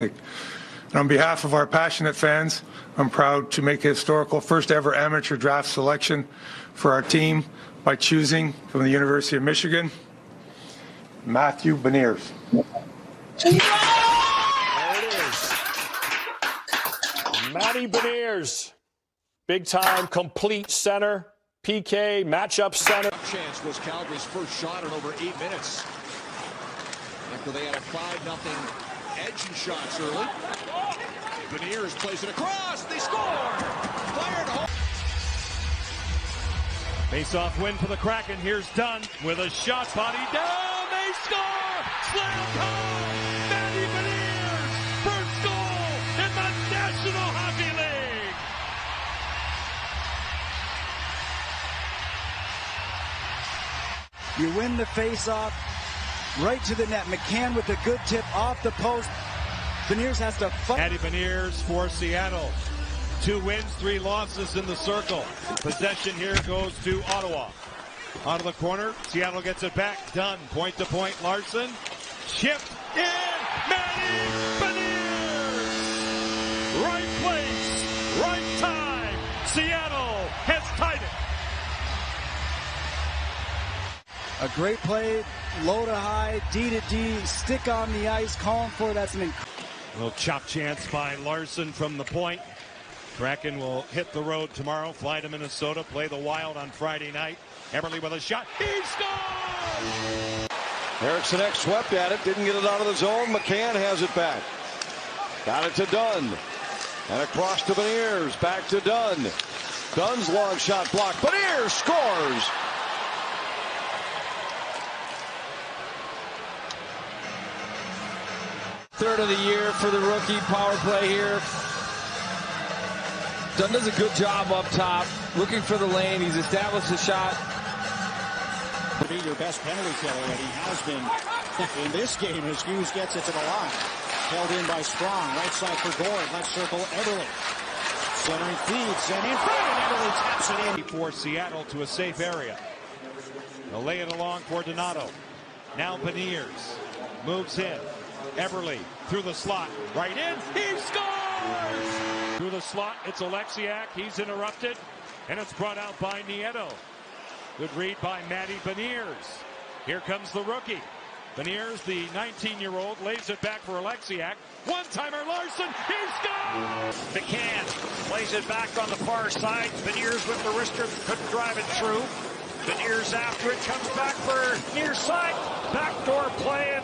And on behalf of our passionate fans, I'm proud to make a historical first ever amateur draft selection for our team by choosing from the University of Michigan, Matthew Beniers. There it is. Matty Beniers. Big time, complete center, PK, matchup center. Chance was Calgary's first shot in over eight minutes. After they had a 5 0 edging shots early. Beniers plays it across. They score. Fired home. Face-off win for the Kraken. Here's Dunn with a shot body down. They score. Slam time. Matty Beniers. First goal in the National Hockey League. You win the face-off right to the net. McCann with a good tip off the post. Beniers has to fight. Matty Beniers for Seattle. Two wins, three losses in the circle. Possession here goes to Ottawa. Out of the corner, Seattle gets it back. Dunn. Point to point, Larsson. Shift in. Matty Beniers. Right place, right time. Seattle has tied it. A great play, low to high, D to D, stick on the ice, calling for that's an incredible. Little chop chance by Larsson from the point. Kraken will hit the road tomorrow, fly to Minnesota, play the Wild on Friday night. Eberle with a shot. He scores! Eriksson Ek swept at it, didn't get it out of the zone. McCann has it back. Got it to Dunn. And across to Beniers. Back to Dunn. Dunn's long shot blocked. Beniers scores! Third of the year for the rookie power play here. Dunn does a good job up top, looking for the lane. He's established a shot. Be your best penalty killer, and he has been in this game as Hughes gets it to the line. Held in by Sprong, right side for Gourde, left circle Eberle. Centering feeds, and in front, and Eberle taps it in. For Seattle to a safe area. They'll lay it along for Donato. Now Beniers moves in. Eberle through the slot, right in, he scores! Through the slot, it's Oleksiak, he's interrupted, and it's brought out by Nieto. Good read by Matty Beniers. Here comes the rookie. Beniers, the 19-year-old, lays it back for Oleksiak. One-timer Larsson, he scores! McCann plays it back on the far side. Beniers with the wrister, couldn't drive it through. Beniers after it, comes back for near side. Backdoor play